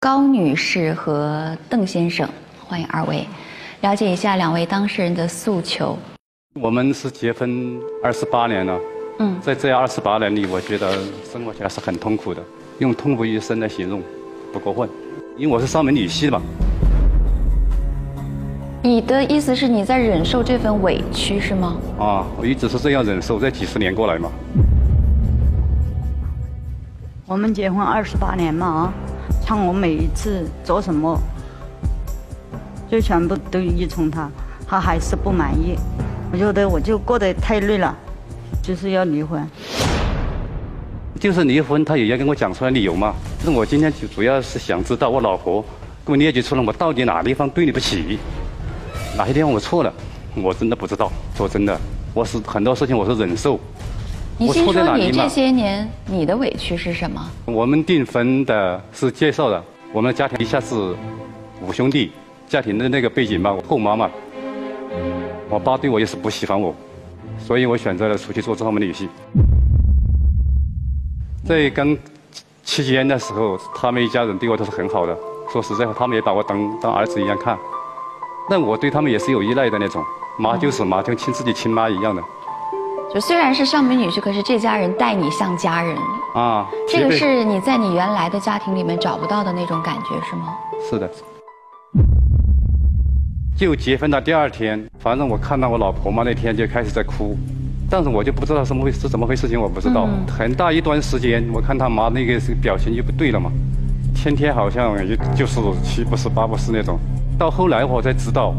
高女士和邓先生，欢迎二位，了解一下两位当事人的诉求。我们是结婚二十八年了，嗯，在这二十八年里，我觉得生活起来是很痛苦的，用痛不欲生来形容不过分，因为我是上门女婿嘛。你的意思是你在忍受这份委屈是吗？啊，我一直是这样忍受，这几十年过来嘛。我们结婚二十八年嘛啊。看我每一次做什么，就全部都依从他，他还是不满意。我觉得我就过得太累了，就是要离婚。就是离婚，他也要跟我讲出来理由嘛。那我今天就主要是想知道我老婆给我列举出来，我到底哪地方对你不起，哪些地方我错了，我真的不知道。说真的，我是很多事情我是忍受。你先说你这些年你的委屈是什么？我们订婚的是介绍的，我们的家庭一下是五兄弟，家庭的那个背景吧，我后妈妈，我爸对我也是不喜欢我，所以我选择了出去做这方面的游戏。在刚期间的时候，他们一家人对我都是很好的，说实在话，他们也把我当当儿子一样看，但我对他们也是有依赖的那种，妈就是妈，就亲自己亲妈一样的。就虽然是上门女婿，可是这家人待你像家人啊。这个是你在你原来的家庭里面找不到的那种感觉，是吗？是的。就结婚的第二天，反正我看到我老婆嘛，那天就开始在哭，但是我就不知道什么回事，怎么回事情我不知道。很大一段时间，我看他妈那个表情就不对了嘛，天天好像就就是七不是八不是那种。到后来我才知道，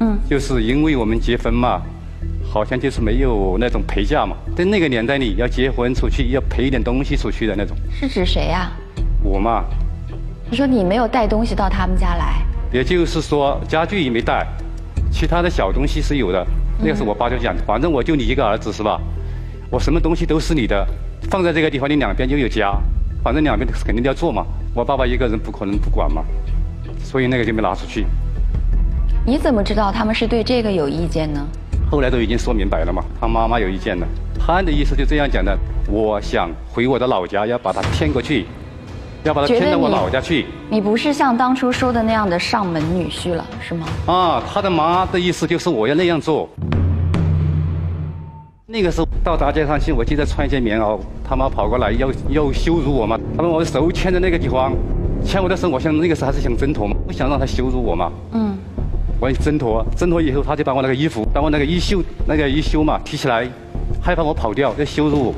嗯，就是因为我们结婚嘛。好像就是没有那种陪嫁嘛，在那个年代里，要结婚出去要陪一点东西出去的那种。是指谁呀？我嘛。你说你没有带东西到他们家来？也就是说家具也没带，其他的小东西是有的。那个时候我爸就讲，反正我就你一个儿子是吧？我什么东西都是你的，放在这个地方你两边就有家，反正两边肯定都要做嘛。我爸爸一个人不可能不管嘛，所以那个就没拿出去。你怎么知道他们是对这个有意见呢？后来都已经说明白了嘛，他妈妈有意见了，他的意思就这样讲的，我想回我的老家，要把他骗过去，要把他骗到我老家去。你不是像当初说的那样的上门女婿了，是吗？啊，他的妈的意思就是我要那样做。那个时候到大街上去，我记得穿一件棉袄，他妈跑过来要要羞辱我嘛，他说我的手牵在那个地方，牵我的手，我想那个时候还是想挣脱嘛，不想让他羞辱我嘛。嗯。我挣脱，挣脱以后，他就把我那个衣服，把我那个衣袖，那个衣袖嘛提起来，害怕我跑掉，要羞辱我。